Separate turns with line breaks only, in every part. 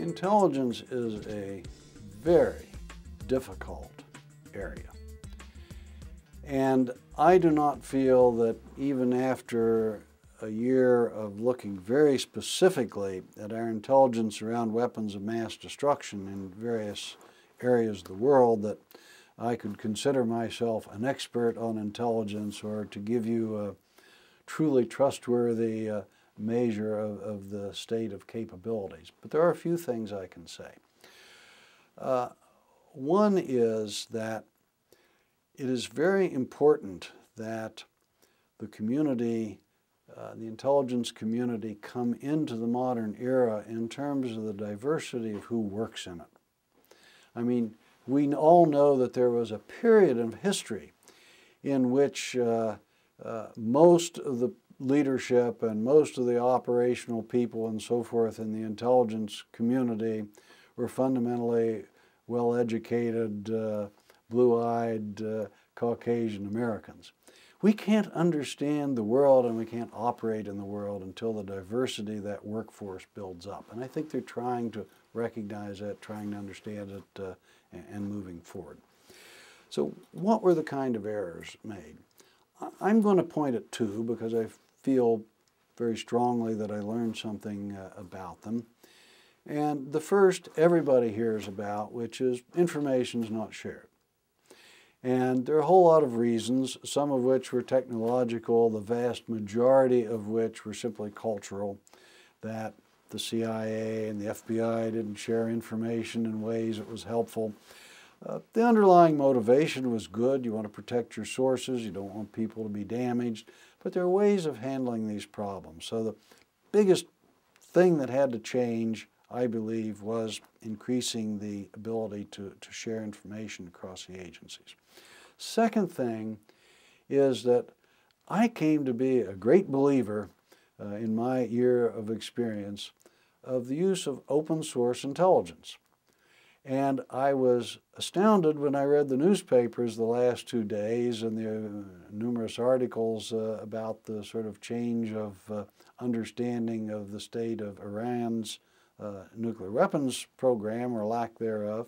Intelligence is a very difficult area. And I do not feel that even after a year of looking very specifically at our intelligence around weapons of mass destruction in various areas of the world that I could consider myself an expert on intelligence or to give you a truly trustworthy uh, measure of, of, the state of capabilities. But there are a few things I can say. Uh, one is that it is very important that the community, uh, the intelligence community, come into the modern era in terms of the diversity of who works in it. I mean, we all know that there was a period of history in which uh, uh, most of the leadership and most of the operational people and so forth in the intelligence community were fundamentally well educated, uh, blue eyed uh, Caucasian Americans. We can't understand the world and we can't operate in the world until the diversity that workforce builds up. And I think they're trying to recognize that, trying to understand it, uh, and moving forward. So, what were the kind of errors made? I'm going to point at two because I feel very strongly that I learned something uh, about them. And the first everybody hears about, which is information is not shared. And there are a whole lot of reasons, some of which were technological, the vast majority of which were simply cultural, that the CIA and the FBI didn't share information in ways that was helpful. Uh, the underlying motivation was good. You want to protect your sources. You don't want people to be damaged. But there are ways of handling these problems. So the biggest thing that had to change, I believe, was increasing the ability to, to share information across the agencies. Second thing is that I came to be a great believer uh, in my year of experience of the use of open source intelligence. And I was astounded when I read the newspapers the last two days and the uh, numerous articles uh, about the sort of change of uh, understanding of the state of Iran's uh, nuclear weapons program or lack thereof.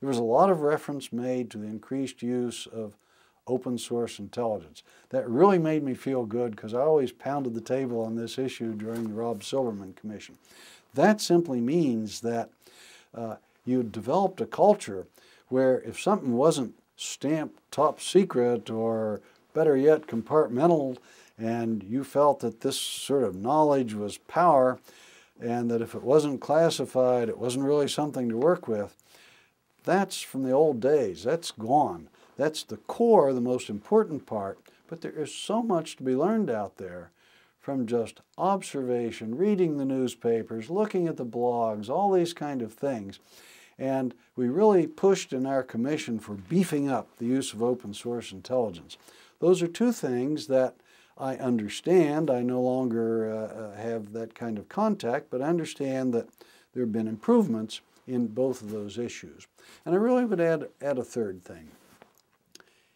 There was a lot of reference made to the increased use of open source intelligence. That really made me feel good because I always pounded the table on this issue during the Robb-Silberman Commission. That simply means that uh, you developed a culture where if something wasn't stamped top secret or better yet compartmental and you felt that this sort of knowledge was power and that if it wasn't classified it wasn't really something to work with that's from the old days. That's gone. That's the core the most important part. But there is so much to be learned out there from just observation, reading the newspapers, looking at the blogs, all these kind of things. And we really pushed in our commission for beefing up the use of open source intelligence. Those are two things that I understand. I no longer uh, uh have that kind of contact, but I understand that there have been improvements in both of those issues. And I really would add, add a third thing.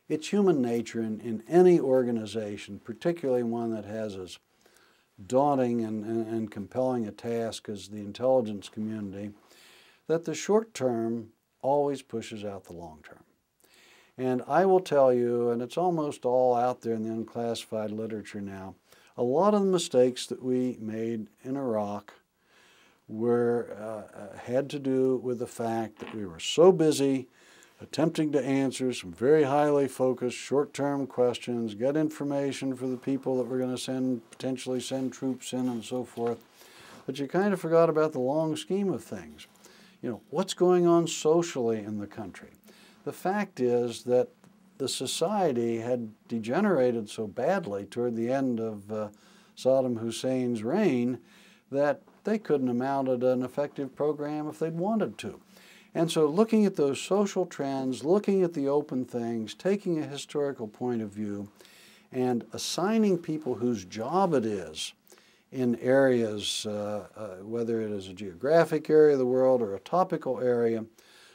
It's human nature in, in any organization, particularly one that has as daunting and, and, and compelling a task as the intelligence community that the short term always pushes out the long term. And I will tell you, and it's almost all out there in the unclassified literature now, a lot of the mistakes that we made in Iraq were uh, had to do with the fact that we were so busy attempting to answer some very highly focused short-term questions, get information for the people that we're going to send, potentially send troops in and so forth. But you kind of forgot about the long scheme of things. You know, what's going on socially in the country? The fact is that the society had degenerated so badly toward the end of uh, Saddam Hussein's reign that they couldn't have mounted an effective program if they'd wanted to. And so looking at those social trends, looking at the open things, taking a historical point of view, and assigning people whose job it is in areas, uh, uh, whether it is a geographic area of the world or a topical area,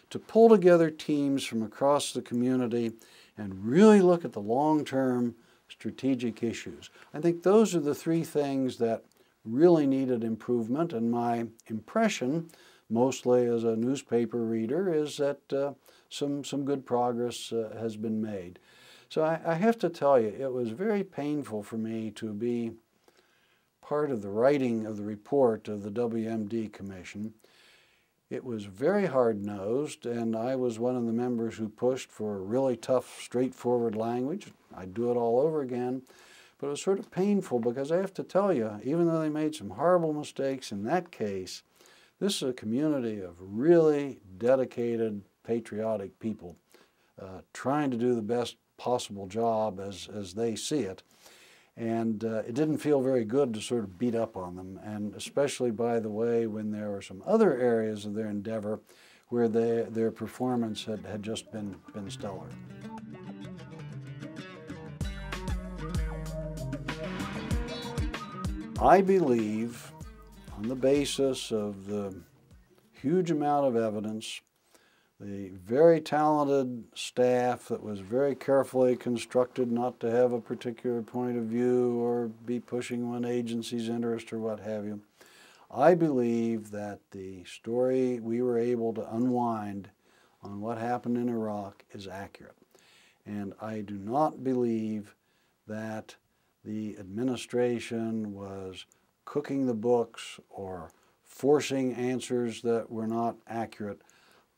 to pull together teams from across the community and really look at the long-term strategic issues. I think those are the three things that really needed improvement, and my impression mostly as a newspaper reader, is that uh, some, some good progress uh, has been made. So I, I, have to tell you, it was very painful for me to be part of the writing of the report of the WMD Commission. It was very hard-nosed, and I was one of the members who pushed for really tough, straightforward language. I'd do it all over again. But it was sort of painful because I have to tell you, even though they made some horrible mistakes in that case, this is a community of really dedicated, patriotic people uh, trying to do the best possible job as, as they see it. And uh, it didn't feel very good to sort of beat up on them, and especially, by the way, when there were some other areas of their endeavor where they, their performance had, had just been, been stellar. I believe, on the basis of the huge amount of evidence, the very talented staff that was very carefully constructed not to have a particular point of view or be pushing one agency's interest or what have you. I believe that the story we were able to unwind on what happened in Iraq is accurate. And I do not believe that the administration was cooking the books or forcing answers that were not accurate.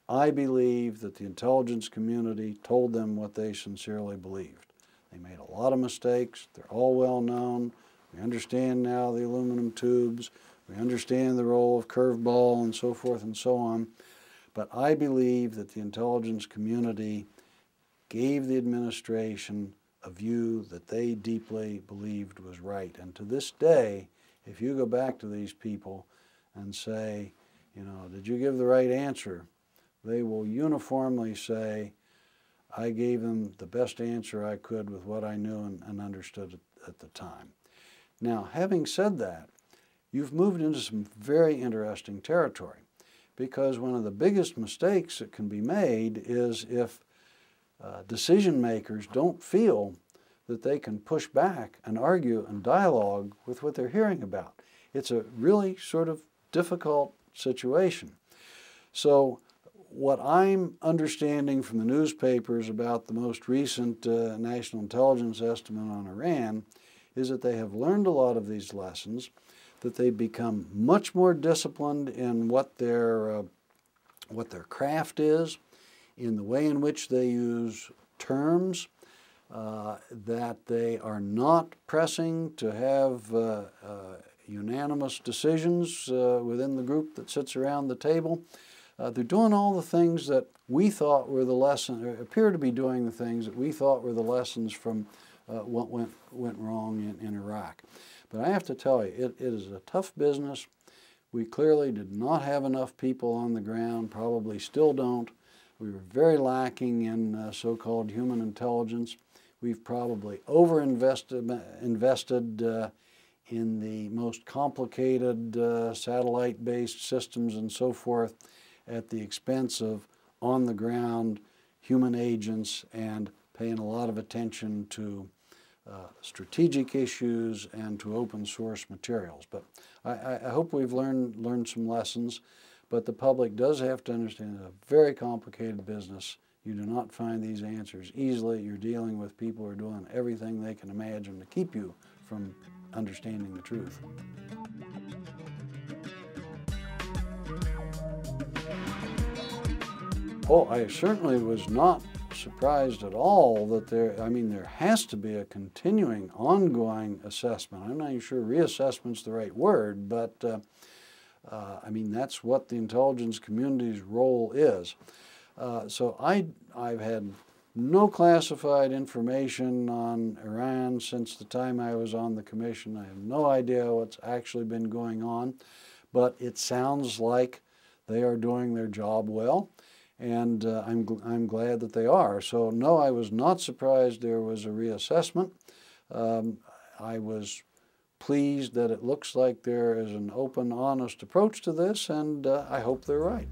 I believe that the intelligence community told them what they sincerely believed. They made a lot of mistakes. They're all well known. We understand now the aluminum tubes. We understand the role of curveball and so forth and so on. But I believe that the intelligence community gave the administration a view that they deeply believed was right. And to this day, if you go back to these people and say, you know, did you give the right answer? They will uniformly say, I gave them the best answer I could with what I knew and, and understood at, the time. Now, having said that, you've moved into some very interesting territory because one of the biggest mistakes that can be made is if uh, decision makers don't feel that they can push back and argue and dialogue with what they're hearing about. It's a really sort of difficult situation. So what I'm understanding from the newspapers about the most recent uh, national intelligence estimate on Iran is that they have learned a lot of these lessons, that they've become much more disciplined in what their, uh, what their craft is, in the way in which they use terms, uh, that they are not pressing to have uh, uh unanimous decisions uh, within the group that sits around the table. They're doing all the things that we thought were the lesson, lessons, appear to be doing the things that we thought were the lessons from what went, went wrong in, in Iraq. But I have to tell you, it, it is a tough business. We clearly did not have enough people on the ground, probably still don't. We were very lacking in uh, so-called human intelligence. We've probably overinvested invested, uh, in the most complicated uh, satellite-based systems and so forth at the expense of on-the-ground human agents and paying a lot of attention to uh, strategic issues and to open source materials. But I, I, hope we've learned, learned some lessons. But the public does have to understand it's a very complicated business. You do not find these answers easily. You're dealing with people who are doing everything they can imagine to keep you from understanding the truth. Oh, I certainly was not surprised at all that there, I mean, there has to be a continuing, ongoing assessment. I'm not even sure reassessment's the right word, but uh, uh, I mean, that's what the intelligence community's role is. Uh, so I, I've had no classified information on Iran since the time I was on the commission. I have no idea what's actually been going on, but it sounds like they are doing their job well, and uh, I'm, I'm glad that they are. So no, I was not surprised there was a reassessment. Um, I was pleased that it looks like there is an open, honest approach to this, and uh, I hope they're right.